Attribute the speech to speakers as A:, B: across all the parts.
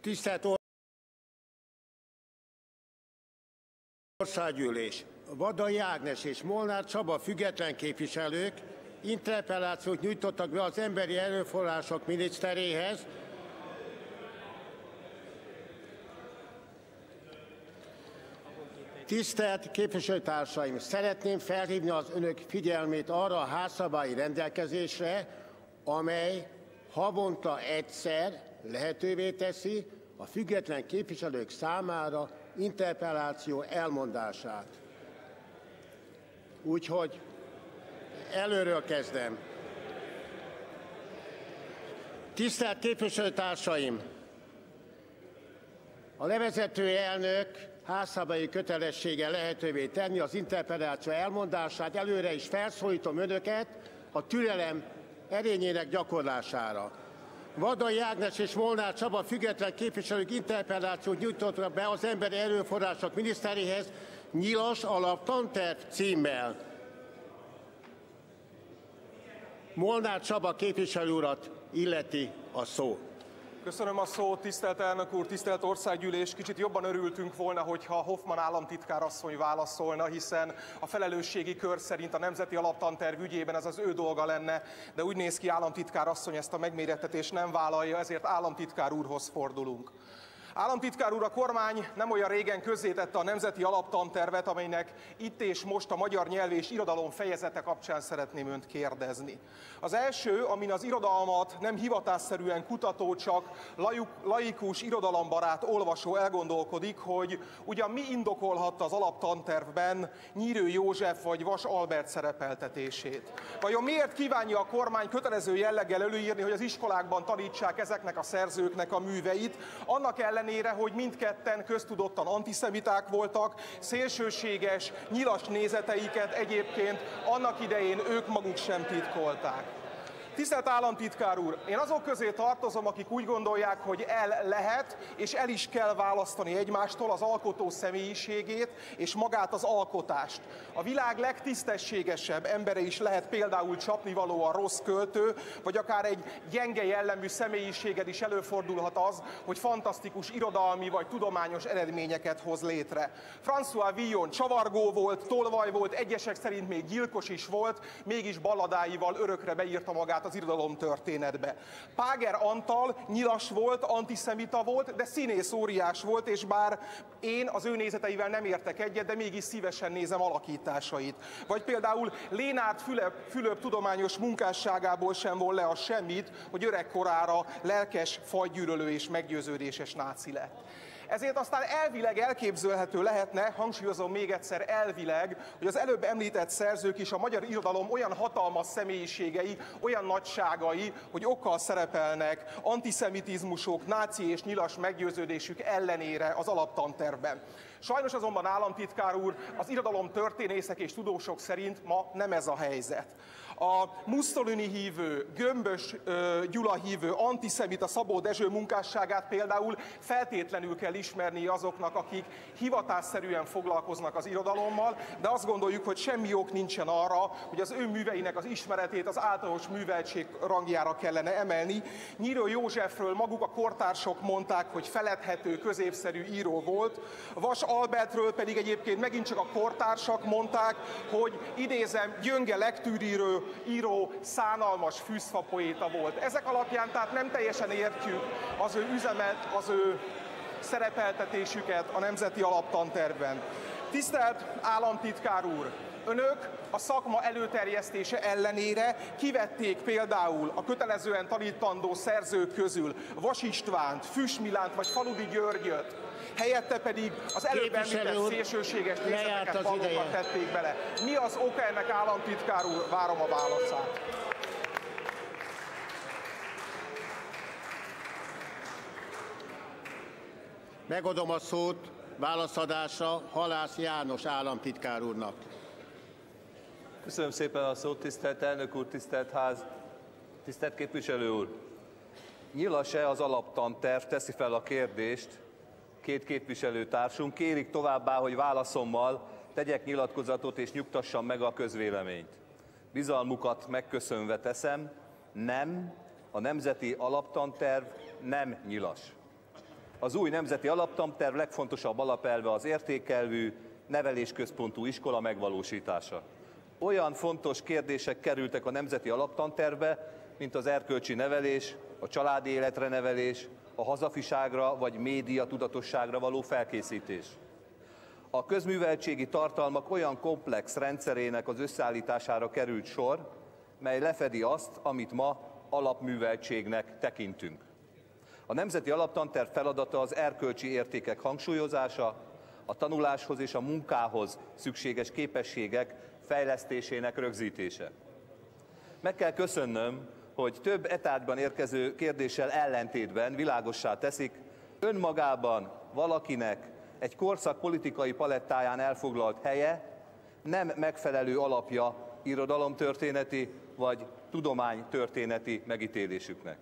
A: Tisztelt Országgyűlés! Vadai Ágnes és Molnár Csaba független képviselők interpellációt nyújtottak be az emberi erőforrások miniszteréhez, Tisztelt képviselőtársaim! Szeretném felhívni az önök figyelmét arra a házszabályi rendelkezésre, amely havonta egyszer lehetővé teszi a független képviselők számára interpelláció elmondását. Úgyhogy előről kezdem. Tisztelt képviselőtársaim! A levezető elnök házszabályi kötelessége lehetővé tenni az interpelláció elmondását. Előre is felszólítom önöket a türelem erényének gyakorlására. Vadai Ágnes és Molnár Csaba független képviselők interpellációt nyújtottak be az emberi erőforrások miniszteréhez nyilas alap tanterv címmel. Molnár Csaba képviselő urat illeti a szó.
B: Köszönöm a szót, tisztelt elnök úr, tisztelt országgyűlés. Kicsit jobban örültünk volna, hogyha Hoffman államtitkár asszony válaszolna, hiszen a felelősségi kör szerint a Nemzeti Alaptanterv ügyében ez az ő dolga lenne, de úgy néz ki államtitkár asszony ezt a megmérettetést nem vállalja, ezért államtitkár úrhoz fordulunk. Államtitkár úr, a kormány nem olyan régen közzétette a Nemzeti Alaptantervet, amelynek itt és most a magyar nyelv és irodalom fejezete kapcsán szeretném önt kérdezni. Az első, amin az irodalmat nem hivatásszerűen kutató, csak laikus, irodalombarát olvasó elgondolkodik, hogy ugyan mi indokolhatta az alaptantervben Nyírő József vagy Vas Albert szerepeltetését. Vajon miért kívánja a kormány kötelező jelleggel előírni, hogy az iskolákban tanítsák ezeknek a szerzőknek a műveit, annak ellen ellenére, hogy mindketten köztudottan antiszemiták voltak, szélsőséges, nyilas nézeteiket egyébként annak idején ők maguk sem titkolták. Tisztelt államtitkár úr, én azok közé tartozom, akik úgy gondolják, hogy el lehet és el is kell választani egymástól az alkotó személyiségét és magát az alkotást. A világ legtisztességesebb embere is lehet például csapnivaló a rossz költő, vagy akár egy gyenge jellemű személyiséged is előfordulhat az, hogy fantasztikus irodalmi vagy tudományos eredményeket hoz létre. François Villon csavargó volt, tolvaj volt, egyesek szerint még gyilkos is volt, mégis balladáival örökre beírta magát az irodalom történetbe. Páger Antal nyilas volt, antiszemita volt, de színész óriás volt, és bár én az ő nézeteivel nem értek egyet, de mégis szívesen nézem alakításait. Vagy például Lénárt Fülöp, Fülöp tudományos munkásságából sem vol le a semmit, hogy öregkorára lelkes, fajgyűrölő és meggyőződéses náci lett. Ezért aztán elvileg elképzelhető lehetne, hangsúlyozom még egyszer elvileg, hogy az előbb említett szerzők is a magyar irodalom olyan hatalmas személyiségei, olyan nagyságai, hogy okkal szerepelnek antiszemitizmusok, náci és nyilas meggyőződésük ellenére az alaptanterben. Sajnos azonban államtitkár úr, az irodalom történészek és tudósok szerint ma nem ez a helyzet. A Mussolini hívő, Gömbös Gyula hívő, antiszemita Szabó Dezső munkásságát például feltétlenül kell ismerni azoknak, akik hivatásszerűen foglalkoznak az irodalommal, de azt gondoljuk, hogy semmi ok nincsen arra, hogy az ő műveinek az ismeretét az általános műveltség rangjára kellene emelni. Nyíró Józsefről maguk a kortársok mondták, hogy feledhető, középszerű író volt. Vas Albertről pedig egyébként megint csak a kortársak mondták, hogy idézem, gyönge lektűrírő, író, szánalmas fűszfapoéta volt. Ezek alapján tehát nem teljesen értjük az ő üzemet, az ő szerepeltetésüket a Nemzeti Alaptantervben. Tisztelt államtitkár úr! Önök a szakma előterjesztése ellenére kivették például a kötelezően tanítandó szerzők közül Vas Istvánt, Füs Milánt vagy Faludi Györgyöt, helyette pedig az előbb említett szélsőséges nézeteket valóban tették bele. Mi az oka ennek államtitkár úr? Várom a válaszát.
A: Megadom a szót válaszadásra Halász János államtitkár úrnak.
C: Köszönöm szépen a szót, tisztelt elnök úr, tisztelt ház, tisztelt képviselő úr. Nyilas-e az alaptanterv? Teszi fel a kérdést két képviselőtársunk. Kérik továbbá, hogy válaszommal tegyek nyilatkozatot és nyugtassam meg a közvéleményt. Bizalmukat megköszönve teszem, nem, a Nemzeti Alaptanterv nem nyilas. Az új nemzeti alaptanterv legfontosabb alapelve az értékelvű, nevelésközpontú iskola megvalósítása. Olyan fontos kérdések kerültek a nemzeti alaptantervbe, mint az erkölcsi nevelés, a családi életre nevelés, a hazafiságra vagy média tudatosságra való felkészítés. A közműveltségi tartalmak olyan komplex rendszerének az összeállítására került sor, mely lefedi azt, amit ma alapműveltségnek tekintünk. A Nemzeti Alaptanterv feladata az erkölcsi értékek hangsúlyozása, a tanuláshoz és a munkához szükséges képességek fejlesztésének rögzítése. Meg kell köszönnöm, hogy több etárgyban érkező kérdéssel ellentétben világossá teszik, önmagában valakinek egy korszak politikai palettáján elfoglalt helye nem megfelelő alapja irodalomtörténeti vagy tudománytörténeti megítélésüknek.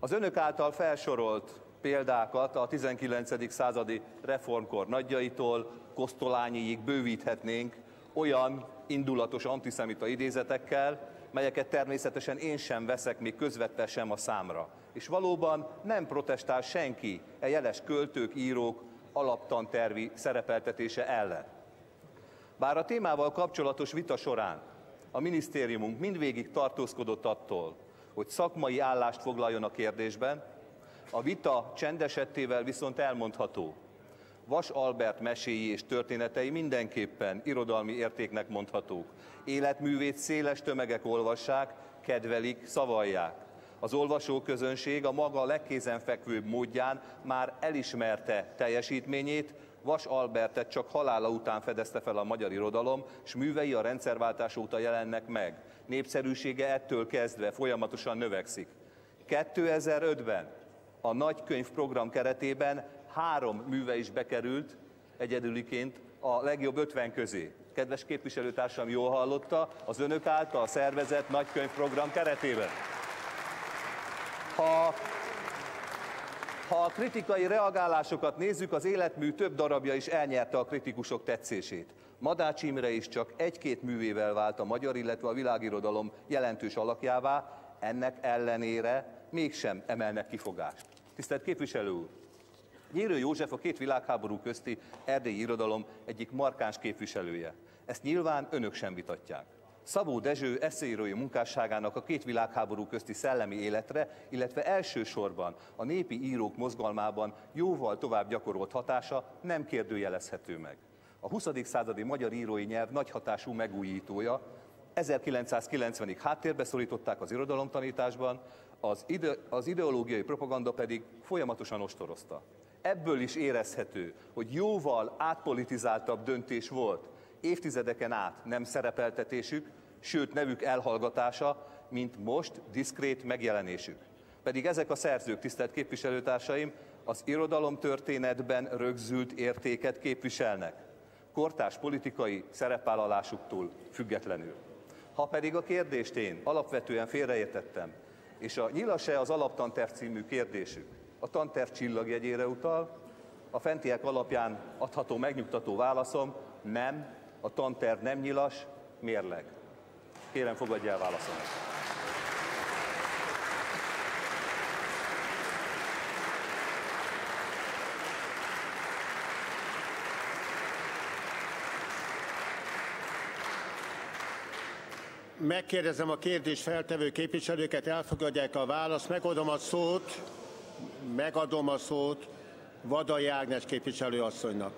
C: Az önök által felsorolt példákat a 19. századi reformkor nagyjaitól Kosztolányiig bővíthetnénk olyan indulatos antiszemita idézetekkel, melyeket természetesen én sem veszek még közvetve sem a számra. És valóban nem protestál senki e jeles költők, írók alaptantervi szerepeltetése ellen. Bár a témával kapcsolatos vita során a minisztériumunk mindvégig tartózkodott attól, hogy szakmai állást foglaljon a kérdésben, a vita csendesettével viszont elmondható. Vas Albert meséi és történetei mindenképpen irodalmi értéknek mondhatók. Életművét széles tömegek olvassák, kedvelik, szavalják. Az olvasóközönség a maga legkézenfekvőbb módján már elismerte teljesítményét, Vas Albertet csak halála után fedezte fel a magyar irodalom, és művei a rendszerváltás óta jelennek meg. Népszerűsége ettől kezdve folyamatosan növekszik. 2005-ben a nagykönyv program keretében három műve is bekerült egyedüliként a legjobb 50 közé. Kedves képviselőtársam jól hallotta, az önök által szervezett nagykönyvprogram keretében. Ha ha a kritikai reagálásokat nézzük, az életmű több darabja is elnyerte a kritikusok tetszését. Madács Imre is csak egy-két művével vált a magyar, illetve a világirodalom jelentős alakjává, ennek ellenére mégsem emelnek kifogást. Tisztelt képviselő úr! Nyírő József a két világháború közti erdélyi irodalom egyik markáns képviselője. Ezt nyilván önök sem vitatják. Szabó Dezső eszéírói munkásságának a két világháború közti szellemi életre, illetve elsősorban a népi írók mozgalmában jóval tovább gyakorolt hatása nem kérdőjelezhető meg. A 20. századi magyar írói nyelv nagy hatású megújítója, 1990-ig háttérbe szorították az irodalomtanításban, az, ide, az ideológiai propaganda pedig folyamatosan ostorozta. Ebből is érezhető, hogy jóval átpolitizáltabb döntés volt évtizedeken át nem szerepeltetésük, sőt nevük elhallgatása, mint most diszkrét megjelenésük. Pedig ezek a szerzők, tisztelt képviselőtársaim, az irodalomtörténetben rögzült értéket képviselnek, kortárs politikai szerepvállalásuktól függetlenül. Ha pedig a kérdést én alapvetően félreértettem, és a nyilase az alaptanterv című kérdésük a tanterv csillagjegyére utal, a fentiek alapján adható megnyugtató válaszom nem, a tanterv nem nyilas, mérleg. Kérem, fogadja el válaszomat.
A: Megkérdezem a kérdés feltevő képviselőket, elfogadják a választ, megadom a szót, megadom a szót Vadai Ágnes képviselőasszonynak.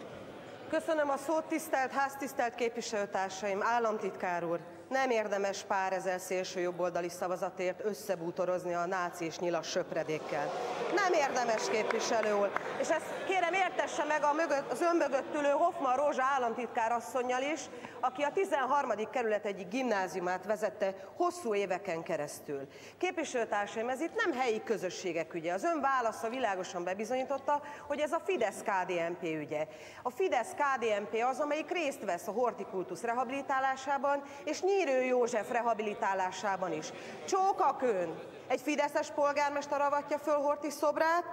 D: Köszönöm a szót, tisztelt ház, tisztelt képviselőtársaim, államtitkár úr! Nem érdemes pár ezer szélső jobboldali szavazatért összebútorozni a náci és nyilas söpredékkel. Nem érdemes, képviselő úr. És ezt kérem értesse meg a mögött, az önmögött ülő Hoffman Rózsa államtitkár asszonynal is, aki a 13. kerület egyik gimnáziumát vezette hosszú éveken keresztül. Képviselőtársaim, ez itt nem helyi közösségek ügye. Az ön válasza világosan bebizonyította, hogy ez a Fidesz-KDNP ügye. A Fidesz-KDNP az, amelyik részt vesz a hortikultusz rehabilitálásában, és Nyírő József rehabilitálásában is. Csókakön, egy fideszes polgármester avatja föl Horti szobrát,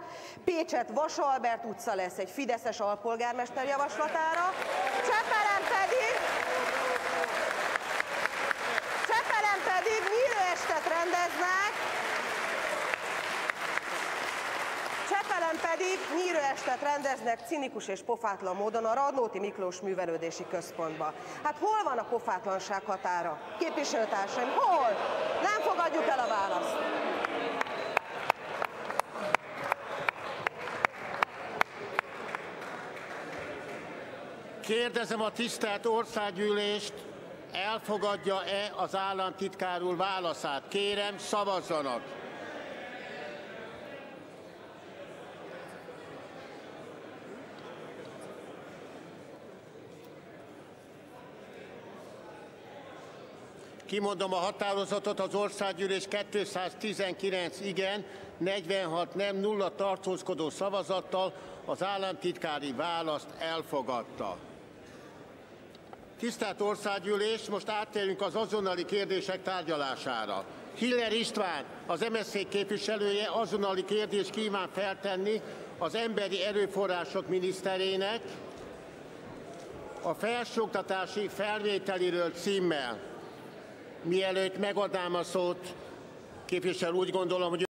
D: Pécset Vasalbert utca lesz egy fideszes alpolgármester javaslatára, Csepelen pedig Csepelen pedig nyílő estet rendeznek, felem pedig nyíróestet rendeznek cinikus és pofátlan módon a Radnóti Miklós Művelődési Központba. Hát hol van a pofátlanság határa? Képviselőtársaim, hol? Nem fogadjuk el a választ.
A: Kérdezem a tisztelt országgyűlést, elfogadja-e az államtitkár úr válaszát? Kérem, szavazzanak! Kimondom a határozatot, az országgyűlés 219 igen, 46 nem, nulla tartózkodó szavazattal az államtitkári választ elfogadta. Tisztelt Országgyűlés, most áttérünk az azonnali kérdések tárgyalására. Hiller István, az MSZP képviselője azonnali kérdést kíván feltenni az emberi erőforrások miniszterének a felsőoktatási felvételiről címmel. Mielőtt megadnám a szót, képviselő úgy gondolom, hogy